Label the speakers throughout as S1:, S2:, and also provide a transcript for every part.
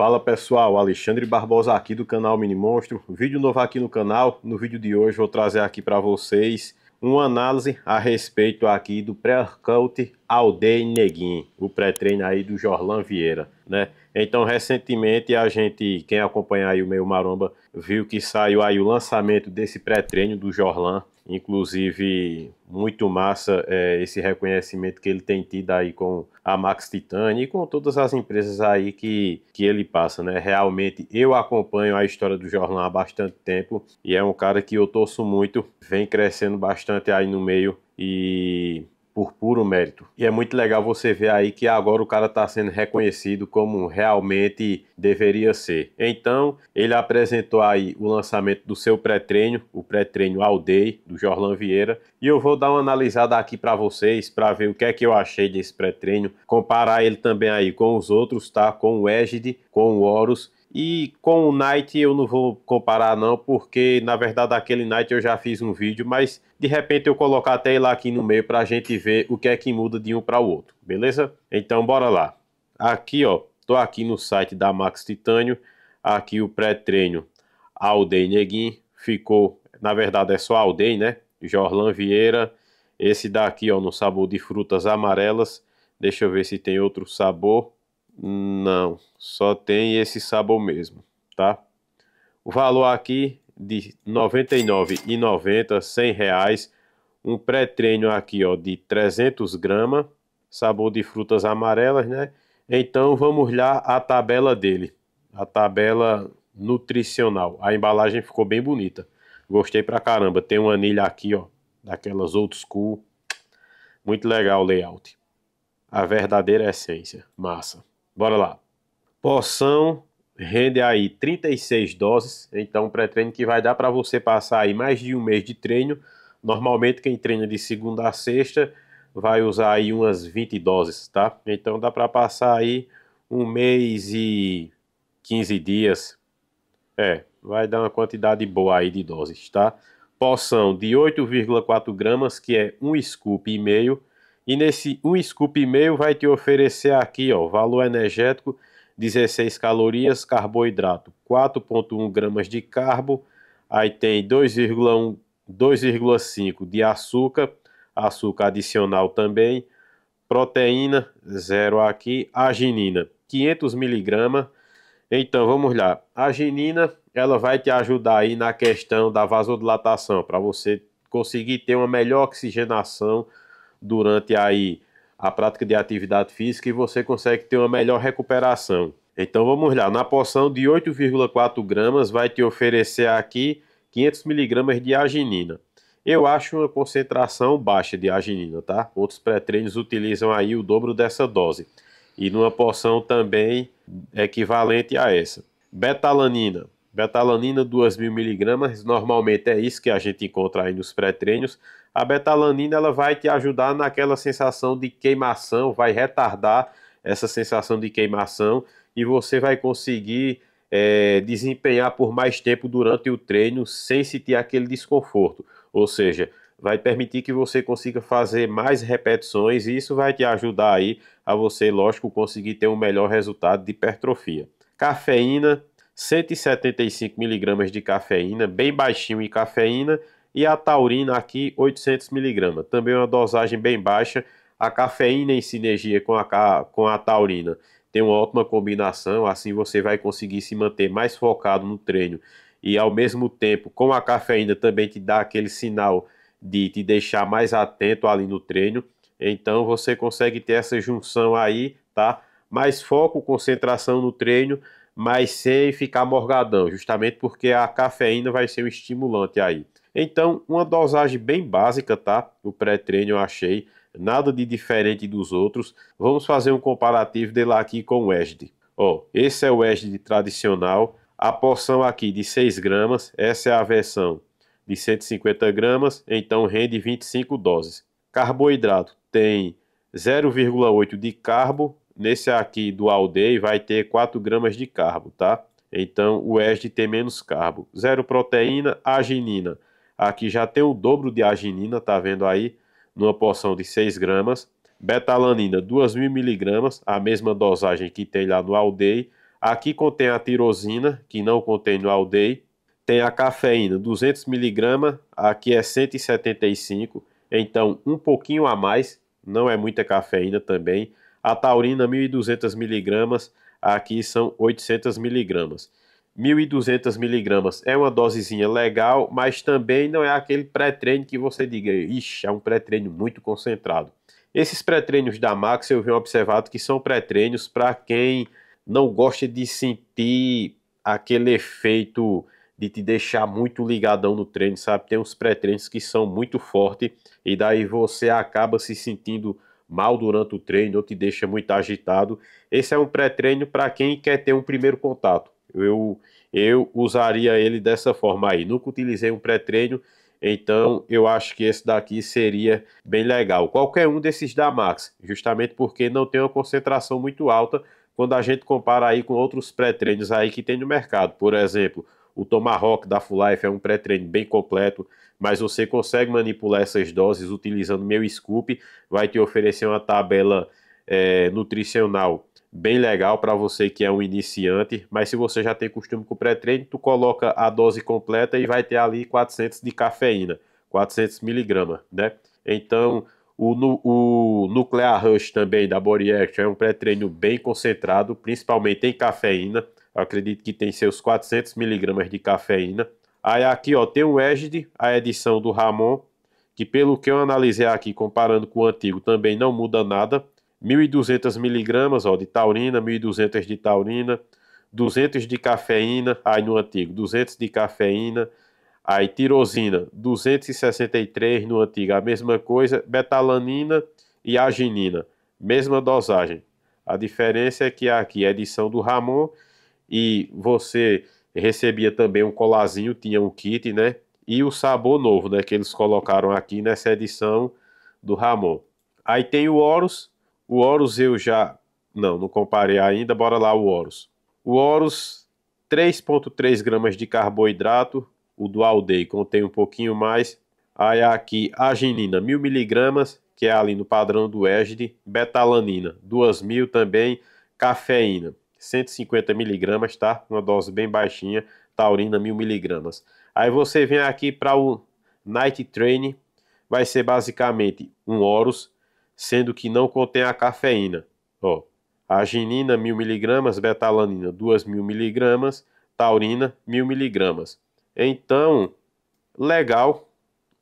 S1: Fala pessoal, Alexandre Barbosa aqui do canal Mini Monstro. Vídeo novo aqui no canal. No vídeo de hoje vou trazer aqui para vocês uma análise a respeito aqui do pré-workout Aldeia Neguin, o pré-treino aí do Jorlan Vieira, né? Então, recentemente a gente, quem acompanha aí o meio maromba, viu que saiu aí o lançamento desse pré-treino do Jorlan, inclusive muito massa é, esse reconhecimento que ele tem tido aí com a Max Titani e com todas as empresas aí que, que ele passa, né? Realmente eu acompanho a história do Jorlan há bastante tempo e é um cara que eu torço muito, vem crescendo bastante aí no meio e por puro mérito. E é muito legal você ver aí que agora o cara está sendo reconhecido como realmente deveria ser. Então, ele apresentou aí o lançamento do seu pré-treino, o pré-treino All Day, do Jorlan Vieira, e eu vou dar uma analisada aqui para vocês, para ver o que é que eu achei desse pré-treino, comparar ele também aí com os outros, tá? Com o Egid, com o Horus e com o Night eu não vou comparar não, porque na verdade aquele Night eu já fiz um vídeo, mas de repente eu colocar até ele aqui no meio para a gente ver o que é que muda de um para o outro, beleza? Então bora lá. Aqui ó, tô aqui no site da Max Titânio, aqui o pré-treino Aldei Neguin, ficou, na verdade é só Aldei, né? Jorlan Vieira, esse daqui ó, no sabor de frutas amarelas, deixa eu ver se tem outro sabor, não, só tem esse sabor mesmo, tá? O valor aqui de R$ 99,90, 100 reais. Um pré-treino aqui, ó, de 300 gramas, sabor de frutas amarelas, né? Então vamos lá a tabela dele, a tabela nutricional. A embalagem ficou bem bonita, gostei pra caramba. Tem uma anilha aqui, ó, daquelas old school, muito legal o layout. A verdadeira essência, massa. Bora lá. Porção rende aí 36 doses, então pré-treino que vai dar para você passar aí mais de um mês de treino. Normalmente quem treina de segunda a sexta vai usar aí umas 20 doses, tá? Então dá para passar aí um mês e 15 dias. É, vai dar uma quantidade boa aí de doses, tá? Porção de 8,4 gramas, que é um scoop e meio e nesse um scoop e meio vai te oferecer aqui, ó, valor energético 16 calorias, carboidrato 4.1 gramas de carbo, aí tem 2,1 2,5 de açúcar, açúcar adicional também, proteína zero aqui, arginina 500 miligramas. Então vamos lá, a arginina ela vai te ajudar aí na questão da vasodilatação para você conseguir ter uma melhor oxigenação durante aí a prática de atividade física e você consegue ter uma melhor recuperação. Então vamos lá, na porção de 8,4 gramas vai te oferecer aqui 500 miligramas de arginina. Eu acho uma concentração baixa de arginina, tá? Outros pré-treinos utilizam aí o dobro dessa dose. E numa porção também equivalente a essa. Betalanina. Betalanina 2.000 miligramas, normalmente é isso que a gente encontra aí nos pré-treinos a betalanina ela vai te ajudar naquela sensação de queimação, vai retardar essa sensação de queimação e você vai conseguir é, desempenhar por mais tempo durante o treino sem sentir aquele desconforto. Ou seja, vai permitir que você consiga fazer mais repetições e isso vai te ajudar aí a você, lógico, conseguir ter um melhor resultado de hipertrofia. Cafeína, 175 miligramas de cafeína, bem baixinho em cafeína e a taurina aqui 800 mg, também uma dosagem bem baixa. A cafeína em sinergia com a, com a taurina tem uma ótima combinação, assim você vai conseguir se manter mais focado no treino e ao mesmo tempo com a cafeína também te dá aquele sinal de te deixar mais atento ali no treino. Então você consegue ter essa junção aí, tá? Mais foco, concentração no treino, mas sem ficar morgadão, justamente porque a cafeína vai ser um estimulante aí. Então, uma dosagem bem básica, tá? O pré-treino eu achei, nada de diferente dos outros. Vamos fazer um comparativo dele aqui com o ESD. Ó, esse é o ESD tradicional, a porção aqui de 6 gramas, essa é a versão de 150 gramas, então rende 25 doses. Carboidrato tem 0,8 de carbo, nesse aqui do All Day vai ter 4 gramas de carbo, tá? Então o ESD tem menos carbo. Zero proteína, arginina Aqui já tem o dobro de arginina, tá vendo aí? Numa porção de 6 gramas. Betalanina, 2.000 miligramas, a mesma dosagem que tem lá no Aldeia. Aqui contém a tirosina, que não contém no Aldei. Tem a cafeína, 200mg, aqui é 175, então um pouquinho a mais, não é muita cafeína também. A taurina, 1.200mg, aqui são 800mg. 1.200 miligramas é uma dosezinha legal, mas também não é aquele pré-treino que você diga, ixi, é um pré-treino muito concentrado. Esses pré-treinos da Max eu venho observado que são pré-treinos para quem não gosta de sentir aquele efeito de te deixar muito ligadão no treino, sabe? Tem uns pré-treinos que são muito fortes e daí você acaba se sentindo mal durante o treino ou te deixa muito agitado. Esse é um pré-treino para quem quer ter um primeiro contato. Eu, eu usaria ele dessa forma aí. Nunca utilizei um pré-treino, então eu acho que esse daqui seria bem legal. Qualquer um desses da Max, justamente porque não tem uma concentração muito alta quando a gente compara aí com outros pré-treinos aí que tem no mercado. Por exemplo, o Tomahawk da Full Life é um pré-treino bem completo, mas você consegue manipular essas doses utilizando meu scoop, vai te oferecer uma tabela é, nutricional bem legal para você que é um iniciante, mas se você já tem costume com pré-treino, tu coloca a dose completa e vai ter ali 400 de cafeína, 400 miligramas, né? Então, o, o Nuclear Rush também da Body Action é um pré-treino bem concentrado, principalmente em cafeína. Eu acredito que tem seus 400 miligramas de cafeína. Aí aqui ó, tem o Egid, a edição do Ramon, que pelo que eu analisei aqui, comparando com o antigo, também não muda nada. 1.200 miligramas de taurina, 1.200 de taurina, 200 de cafeína, aí no antigo, 200 de cafeína, aí tirosina, 263 no antigo, a mesma coisa, betalanina e arginina, mesma dosagem. A diferença é que aqui é edição do Ramon e você recebia também um colazinho, tinha um kit, né? E o sabor novo, né, que eles colocaram aqui nessa edição do Ramon. Aí tem o Horus, o Horus eu já. Não, não comparei ainda. Bora lá, o Horus. O Horus, 3,3 gramas de carboidrato. O Dual Day contém um pouquinho mais. Aí aqui, arginina, 1000 miligramas, que é ali no padrão do ESD. Betalanina, 2000 também. Cafeína, 150 miligramas, tá? Uma dose bem baixinha. Taurina, 1000 miligramas. Aí você vem aqui para o Night Training. Vai ser basicamente um Horus sendo que não contém a cafeína. Ó, arginina 1000mg, betalanina 2000mg, taurina 1000mg. Então, legal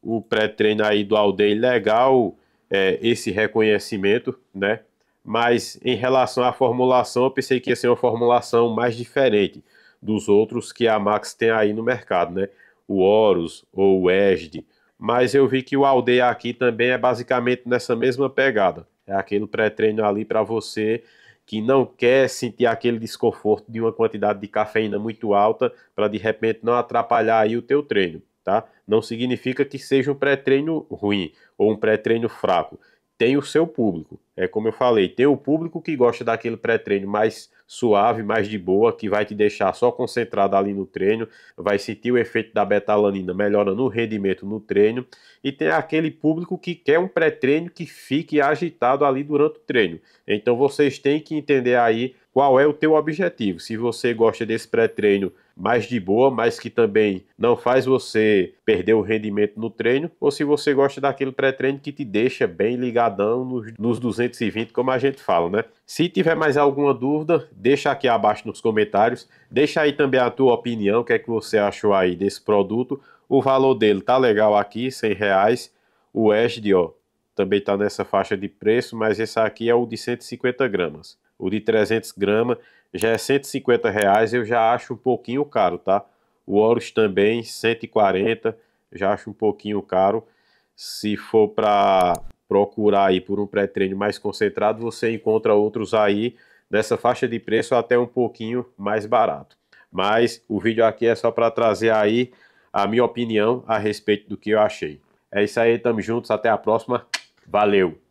S1: o pré-treino aí do Aldei, legal é, esse reconhecimento, né? Mas em relação à formulação, eu pensei que ia ser uma formulação mais diferente dos outros que a Max tem aí no mercado, né? O Horus ou o ESD mas eu vi que o Aldeia aqui também é basicamente nessa mesma pegada. É aquele pré-treino ali para você que não quer sentir aquele desconforto de uma quantidade de cafeína muito alta para de repente não atrapalhar aí o teu treino, tá? Não significa que seja um pré-treino ruim ou um pré-treino fraco tem o seu público. É como eu falei, tem o público que gosta daquele pré-treino mais suave, mais de boa, que vai te deixar só concentrado ali no treino, vai sentir o efeito da betalanina melhorando o rendimento no treino, e tem aquele público que quer um pré-treino que fique agitado ali durante o treino. Então vocês têm que entender aí qual é o teu objetivo. Se você gosta desse pré-treino mais de boa, mas que também não faz você perder o rendimento no treino, ou se você gosta daquele pré-treino que te deixa bem ligadão nos, nos 220, como a gente fala, né? Se tiver mais alguma dúvida, deixa aqui abaixo nos comentários, deixa aí também a tua opinião, o que é que você achou aí desse produto. O valor dele tá legal aqui, 100 reais. O Esd, ó, também tá nessa faixa de preço, mas esse aqui é o de 150 gramas. O de 300 gramas já é 150 reais, eu já acho um pouquinho caro, tá? O Horus também, 140, já acho um pouquinho caro. Se for para procurar aí por um pré-treino mais concentrado, você encontra outros aí nessa faixa de preço até um pouquinho mais barato. Mas o vídeo aqui é só para trazer aí a minha opinião a respeito do que eu achei. É isso aí, tamo juntos, até a próxima. Valeu!